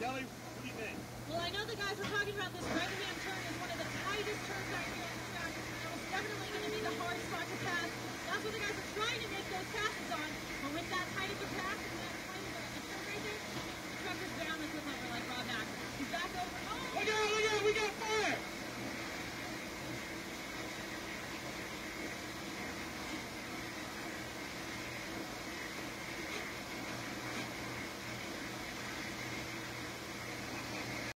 Kelly, what do you think? Well, I know the guys were talking about this right-hand turn is one of the tightest turns out